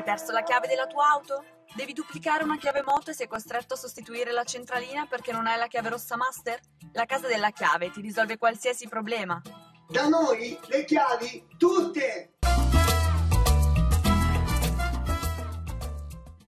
Hai perso la chiave della tua auto? Devi duplicare una chiave moto e sei costretto a sostituire la centralina perché non hai la chiave rossa master? La casa della chiave ti risolve qualsiasi problema. Da noi le chiavi tutte